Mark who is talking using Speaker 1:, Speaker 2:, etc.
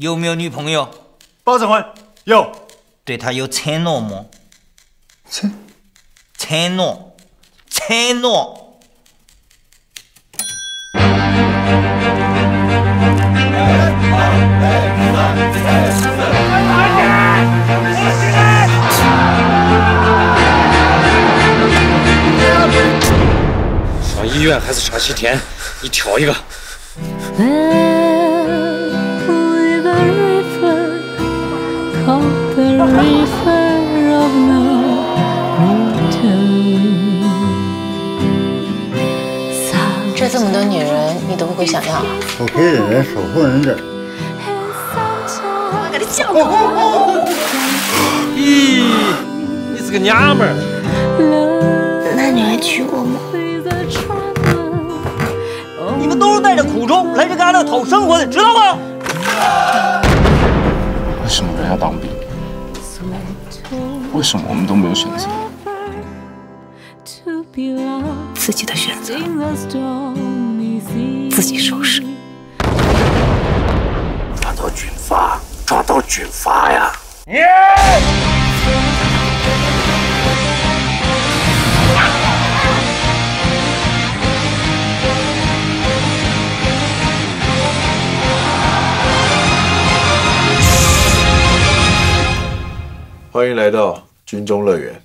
Speaker 1: 有没有女朋友？
Speaker 2: 包证婚有。
Speaker 1: 对他有承诺吗？
Speaker 2: 承
Speaker 1: 承诺，承诺。
Speaker 3: 上医院还是上西天？你挑一个。
Speaker 4: 这这么多女人，你都不会想要啊？
Speaker 5: 我可以忍人守护人者。
Speaker 4: 我给你叫
Speaker 3: 过。咦，你是个娘们
Speaker 4: 儿。那你还娶我吗？
Speaker 1: 你们都是带着苦衷来这旮旯讨生活的，知道吗？
Speaker 3: 为什么人要当兵？为什么我们都没有选择？
Speaker 4: 自己的选择，自己收拾。
Speaker 3: 抓到军阀，抓到军阀呀！
Speaker 6: 欢迎来到军中乐园。